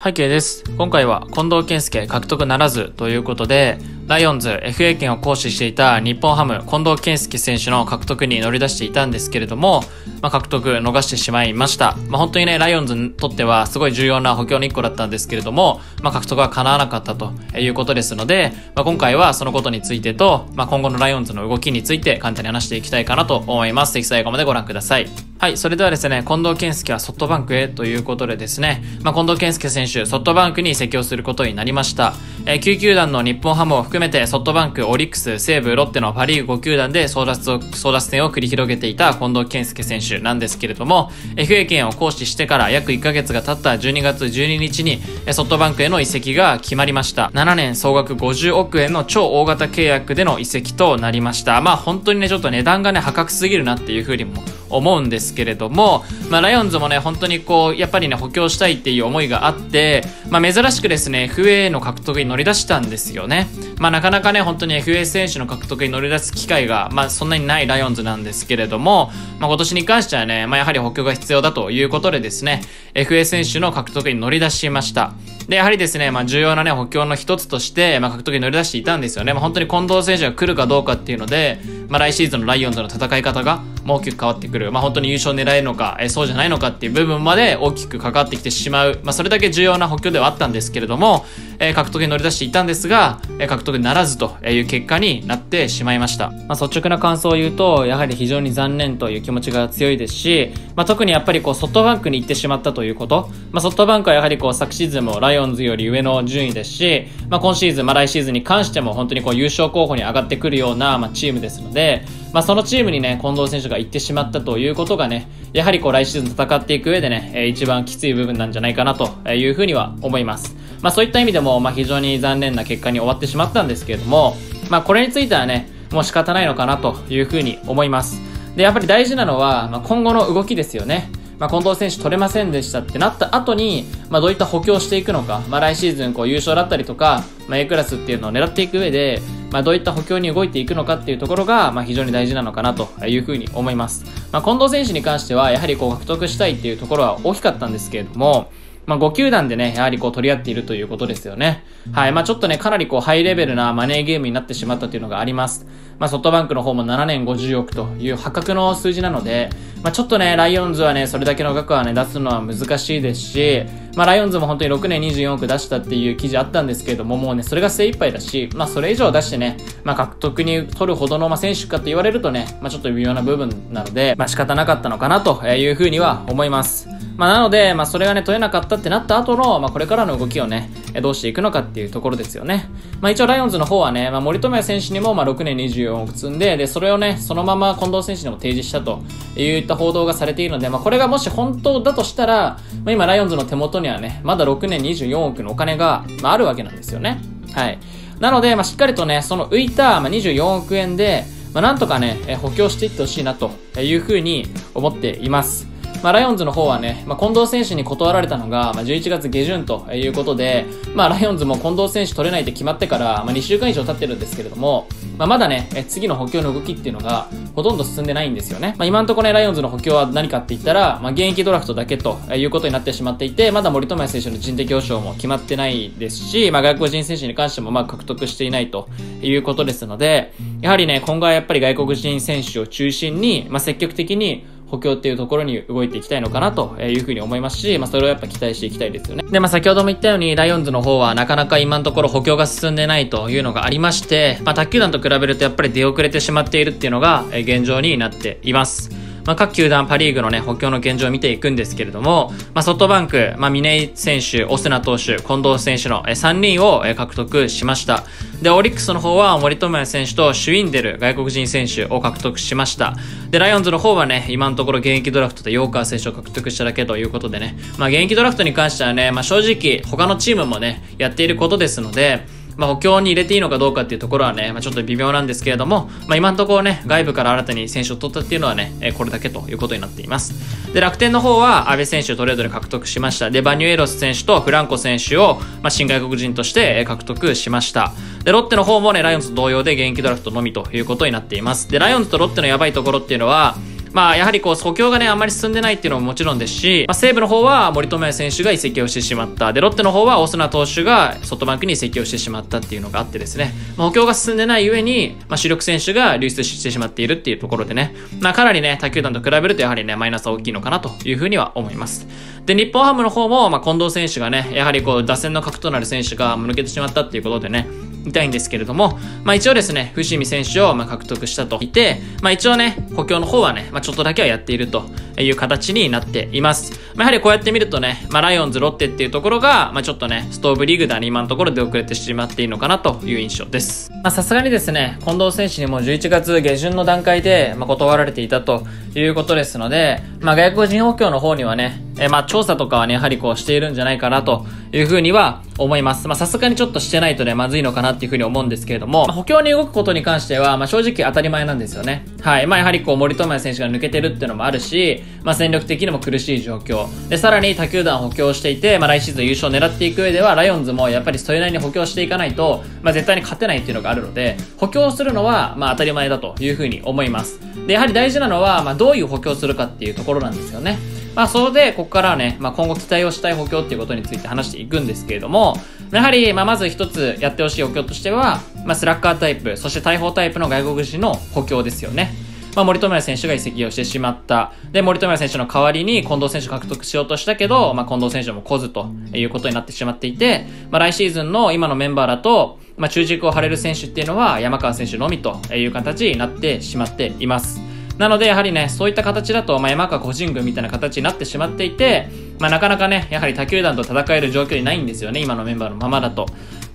背景です。今回は近藤健介獲得ならずということで、ライオンズ FA 権を行使していた日本ハム近藤健介選手の獲得に乗り出していたんですけれども、まあ、獲得逃してしまいました。まあ、本当にね、ライオンズにとってはすごい重要な補強の一個だったんですけれども、まあ、獲得は叶わなかったということですので、まあ、今回はそのことについてと、まあ、今後のライオンズの動きについて簡単に話していきたいかなと思います。ぜひ最後までご覧ください。はい、それではですね、近藤健介はソフトバンクへということでですね、まあ、近藤健介選手、ソフトバンクに移籍をすることになりました。えー、9球団の日本ハムを含めてソフトバンク、オリックス、西武、ロッテのパリーグ5球団で争奪を、争奪戦を繰り広げていた近藤健介選手なんですけれども、FA 権を行使してから約1ヶ月が経った12月12日に、ソフトバンクへの移籍が決まりました。7年総額50億円の超大型契約での移籍となりました。まあ本当にね、ちょっと値段がね、破格すぎるなっていうふうにも思うんですけれども、まあ、ライオンズもね、本当にこう、やっぱりね、補強したいっていう思いがあって、まあ、珍しくですね、FA の獲得に乗り出したんですよね。まあ、なかなかね、本当に FA 選手の獲得に乗り出す機会が、まあ、そんなにないライオンズなんですけれども、まあ、今年に関してはね、まあ、やはり補強が必要だということでですね、FA 選手の獲得に乗り出しました。で、やはりですね、まあ、重要なね、補強の一つとして、まあ、獲得に乗り出していたんですよね。まあ、本当に近藤選手が来るかどうかっていうので、まあ、来シーズンのライオンズの戦い方が、まあ、大きく変わってくる。まあ、本当に優勝狙えるのか、えー、そうじゃないのかっていう部分まで大きく関わってきてしまう。まあ、それだけ重要な補強ではあったんですけれども、えー、獲得に乗り出していたんですが、えー、獲得にならずという結果になってしまいました。まあ、率直な感想を言うと、やはり非常に残念という気持ちが強いですし、まあ、特にやっぱりこう、ソフトバンクに行ってしまったということ。まあ、ソフトバンクはやはりこう、昨シーズンもライオンズより上の順位ですし、まあ、今シーズン、まあ、来シーズンに関しても本当にこう優勝候補に上がってくるような、まあ、チームですので、まあ、そのチームにね、近藤選手が行ってしまったということがね、やはりこう来シーズン戦っていく上でね、一番きつい部分なんじゃないかなというふうには思います。まあ、そういった意味でも、まあ、非常に残念な結果に終わってしまったんですけれども、まあ、これについてはね、もう仕方ないのかなというふうに思います。で、やっぱり大事なのは、まあ、今後の動きですよね。まあ、近藤選手取れませんでしたってなった後に、まあ、どういった補強していくのか、まあ、来シーズンこう優勝だったりとか、まあ、A クラスっていうのを狙っていく上で、まあ、どういった補強に動いていくのかっていうところが、まあ、非常に大事なのかなというふうに思います。まあ、近藤選手に関しては、やはりこう獲得したいっていうところは大きかったんですけれども、まあ、5球団でね、やはりこう取り合っているということですよね。はい。まあ、ちょっとね、かなりこうハイレベルなマネーゲームになってしまったというのがあります。まあ、ソフトバンクの方も7年50億という破格の数字なので、まあ、ちょっとね、ライオンズはね、それだけの額はね、出すのは難しいですし、まあ、ライオンズも本当に6年24億出したっていう記事あったんですけれども、もうね、それが精一杯だし、まあ、それ以上出してね、まあ、獲得に取るほどの、まあ、選手かと言われるとね、まあ、ちょっと微妙な部分なので、まあ、仕方なかったのかなというふうには思います。まあ、なので、まあ、それがね、取れなかったってなった後の、まあ、これからの動きをね、どうしていくのかっていうところですよね。まあ、一応ライオンズの方はね、まあ、森友哉選手にも、まあ、6年24億積んで、で、それをね、そのまま近藤選手にも提示したといった報道がされているので、まあ、これがもし本当だとしたら、まあ、今ライオンズの手元にはね、まだ6年24億のお金が、まあ、あるわけなんですよね。はい。なので、まあ、しっかりとね、その浮いた、まあ、24億円で、まあ、なんとかね、補強していってほしいなというふうに思っています。まあ、ライオンズの方はね、まあ、近藤選手に断られたのが、まあ、11月下旬ということで、まあ、ライオンズも近藤選手取れないって決まってから、まあ、2週間以上経ってるんですけれども、まあ、まだね、次の補強の動きっていうのがほとんど進んでないんですよね。まあ、今のとこね、ライオンズの補強は何かって言ったら、まあ、現役ドラフトだけということになってしまっていて、まだ森友哉選手の人的保障も決まってないですし、まあ、外国人選手に関してもま獲得していないということですので、やはりね、今後はやっぱり外国人選手を中心に、まあ、積極的に補強っていうところに動いていきたいのかなというふうに思いますし、まあ、それをやっぱ期待していきたいですよね。で、まあ、先ほども言ったように、ライオンズの方はなかなか今のところ補強が進んでないというのがありまして、まあ、卓球団と比べるとやっぱり出遅れてしまっているっていうのが現状になっています。まあ、各球団パリーグのね、補強の現状を見ていくんですけれども、まあ、ソフトバンク、まあ、峰井選手、オスナ投手、近藤選手の3人を獲得しました。で、オリックスの方は森友哉選手とシュウィンデル外国人選手を獲得しました。で、ライオンズの方はね、今のところ現役ドラフトでヨーカー選手を獲得しただけということでね、まあ、現役ドラフトに関してはね、まあ、正直他のチームもね、やっていることですので、まあ、補強に入れていいのかどうかっていうところはね、まあ、ちょっと微妙なんですけれども、まあ、今のところね、外部から新たに選手を取ったっていうのはね、え、これだけということになっています。で、楽天の方は、安倍選手をトレードで獲得しました。で、バニュエロス選手とフランコ選手を、まあ、新外国人として獲得しました。で、ロッテの方もね、ライオンズと同様で現役ドラフトのみということになっています。で、ライオンズとロッテのやばいところっていうのは、まあ、やはりこう、補強がね、あんまり進んでないっていうのももちろんですし、まあ、西武の方は森友哉選手が移籍をしてしまった。で、ロッテの方はオスナ投手がソフトバンクに移籍をしてしまったっていうのがあってですね、まあ、補強が進んでない上に、まあ、主力選手が流出してしまっているっていうところでね、まあ、かなりね、他球団と比べるとやはりね、マイナスは大きいのかなというふうには思います。で、日本ハムの方も、まあ、近藤選手がね、やはりこう、打線の核となる選手が抜けてしまったっていうことでね、痛いんですけれども、まあ一応ですね、伏見選手をま獲得したといて、まあ一応ね、補強の方はね、まあちょっとだけはやっているという形になっています。まあやはりこうやって見るとね、まあライオンズ、ロッテっていうところが、まあちょっとね、ストーブリーグだに今のところで遅れてしまっているのかなという印象です。まさすがにですね、近藤選手にも11月下旬の段階で、まあ断られていたということですので、まあ外国人補強の方にはね、えまあ調査とかはね、やはりこうしているんじゃないかなというふうには思います。まあさすがにちょっとしてないとね、まずいのかなっていうふうに思うんですけれども、まあ、補強に動くことに関しては、まあ正直当たり前なんですよね。はい。まあやはりこう森友哉選手が抜けてるっていうのもあるし、まあ戦力的にも苦しい状況。で、さらに他球団補強していて、まあ来シーズン優勝を狙っていく上では、ライオンズもやっぱりそれなりに補強していかないと、まあ絶対に勝てないっていうのがあるので、補強するのは、まあ当たり前だというふうに思います。で、やはり大事なのは、まあどういう補強するかっていうところなんですよね。まあ、それで、ここからはね、まあ、今後期待をしたい補強っていうことについて話していくんですけれども、やはり、まあ、まず一つやってほしい補強としては、まあ、スラッガータイプ、そして大砲タイプの外国人の補強ですよね。まあ、森友哉選手が移籍をしてしまった。で、森友哉選手の代わりに近藤選手獲得しようとしたけど、まあ、近藤選手も来ずということになってしまっていて、まあ、来シーズンの今のメンバーだと、まあ、中軸を張れる選手っていうのは山川選手のみという形になってしまっています。なので、やはりね、そういった形だと、まあ、山川個人軍みたいな形になってしまっていて、まあ、なかなかね、やはり他球団と戦える状況にないんですよね、今のメンバーのままだと。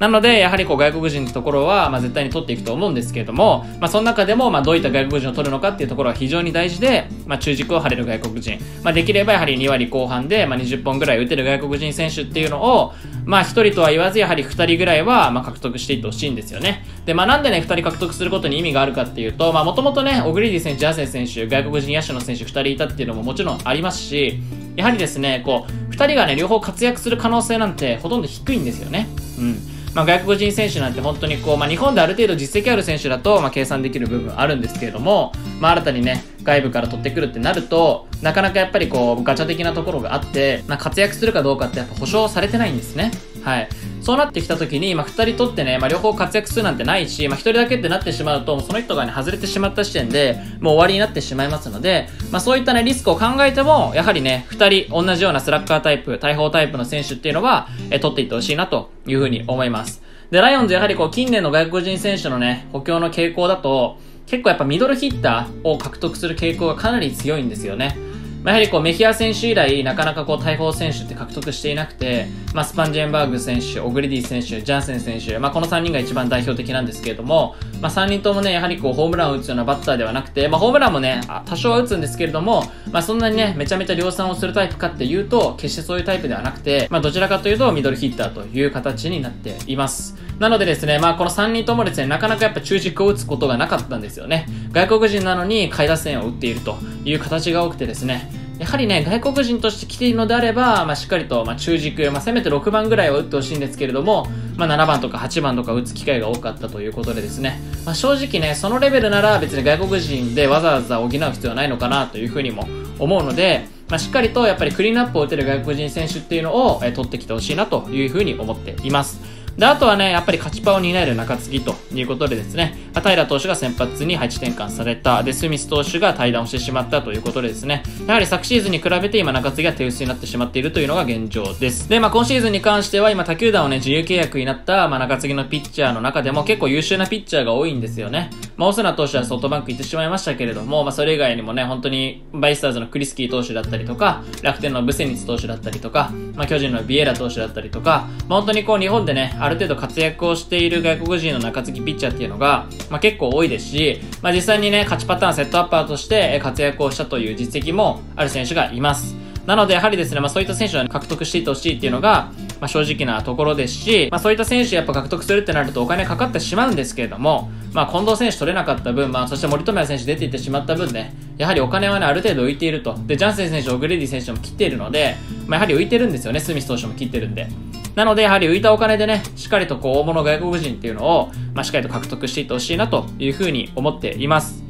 なので、やはりこう外国人のところは、まあ、絶対に取っていくと思うんですけれども、まあ、その中でも、まあ、どういった外国人を取るのかっていうところは非常に大事で、まあ、中軸を張れる外国人。まあ、できればやはり2割後半で、まあ、20本ぐらい打てる外国人選手っていうのを、まあ、1人とは言わず、やはり2人ぐらいは、まあ、獲得していってほしいんですよね。で、まあ、なんでね、2人獲得することに意味があるかっていうと、まあ、もともとね、オグリディ選手、ジャセ選手、外国人野手の選手2人いたっていうのももちろんありますし、やはりですね、こう、2人がね、両方活躍する可能性なんてほとんど低いんですよね。うん。まあ、外国人選手なんて本当にこう、まあ、日本である程度実績ある選手だと、まあ、計算できる部分あるんですけれども、まあ、新たにね、外部から取ってくるってなると、なかなかやっぱりこう、ガチャ的なところがあって、まあ、活躍するかどうかってやっぱ保証されてないんですね。はい。そうなってきた時に、まあ、二人とってね、まあ、両方活躍するなんてないし、まあ、一人だけってなってしまうと、その人がね、外れてしまった時点で、もう終わりになってしまいますので、まあ、そういったね、リスクを考えても、やはりね、二人、同じようなスラッガータイプ、大砲タイプの選手っていうのは、え取っていってほしいなというふうに思います。で、ライオンズやはりこう、近年の外国人選手のね、補強の傾向だと、結構やっぱミドルヒッターを獲得する傾向がかなり強いんですよね。まあ、やはりこうメヒア選手以来、なかなかこう大砲選手って獲得していなくて、まあ、スパンジェンバーグ選手、オグリディ選手、ジャンセン選手、まあ、この3人が一番代表的なんですけれども、まあ、3人ともね、やはりこうホームランを打つようなバッターではなくて、まあ、ホームランもね、多少は打つんですけれども、まあ、そんなにね、めちゃめちゃ量産をするタイプかっていうと、決してそういうタイプではなくて、まあ、どちらかというとミドルヒッターという形になっています。なのでですね、まあこの3人ともですね、なかなかやっぱ中軸を打つことがなかったんですよね。外国人なのに下位打線を打っているという形が多くてですね、やはりね、外国人として来ているのであれば、まあ、しっかりと、まあ、中軸、まあ、せめて6番ぐらいは打ってほしいんですけれども、まあ、7番とか8番とか打つ機会が多かったということでですね、まあ、正直ね、そのレベルなら別に外国人でわざわざ補う必要はないのかなというふうにも思うので、まあ、しっかりとやっぱりクリーンアップを打てる外国人選手っていうのを、えー、取ってきてほしいなというふうに思っています。で、あとはね、やっぱり勝ちパを担える中継ぎということでですね、平投手が先発に配置転換された、で、スミス投手が退団をしてしまったということでですね、やはり昨シーズンに比べて今中継ぎが手薄になってしまっているというのが現状です。で、まあ今シーズンに関しては今他球団をね、自由契約になった、まあ中継ぎのピッチャーの中でも結構優秀なピッチャーが多いんですよね。まあオスナ投手はソフトバンク行ってしまいましたけれども、まあそれ以外にもね、本当にバイスターズのクリスキー投手だったりとか、楽天のブセニツ投手だったりとか、まあ巨人のビエラ投手だったりとか、まあ本当にこう日本でね、ある程度活躍をしている外国人の中継ぎピッチャーっていうのが、まあ、結構多いですし、まあ、実際にね、勝ちパターンセットアッパーとして活躍をしたという実績もある選手がいます。なので、やはりですね、まあ、そういった選手を獲得していってほしいっていうのが、まあ、正直なところですし、まあ、そういった選手やっぱ獲得するってなるとお金かかってしまうんですけれども、まあ、近藤選手取れなかった分、まあ、そして森友哉選手出ていってしまった分ね、やはりお金はね、ある程度浮いていると。で、ジャンセン選手、オグレディ選手も切っているので、まあ、やはり浮いてるんですよね、スミス投手も切ってるんで。なので、やはり浮いたお金でね、しっかりとこう、大物外国人っていうのを、まあ、しっかりと獲得していってほしいなというふうに思っています。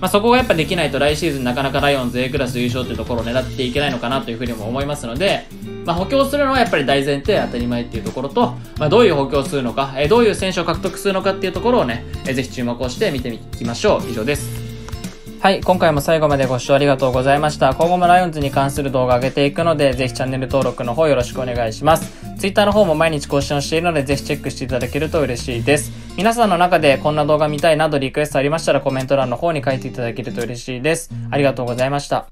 まあ、そこがやっぱできないと来シーズンなかなかライオンズ A クラス優勝っていうところを狙っていけないのかなというふうにも思いますので、まあ、補強するのはやっぱり大前提当たり前っていうところと、まあ、どういう補強するのか、えどういう選手を獲得するのかっていうところをね、えぜひ注目をして見ていきましょう。以上です。はい、今回も最後までご視聴ありがとうございました。今後もライオンズに関する動画を上げていくので、ぜひチャンネル登録の方よろしくお願いします。Twitter の方も毎日更新をしているので、ぜひチェックしていただけると嬉しいです。皆さんの中でこんな動画見たいなどリクエストありましたらコメント欄の方に書いていただけると嬉しいです。ありがとうございました。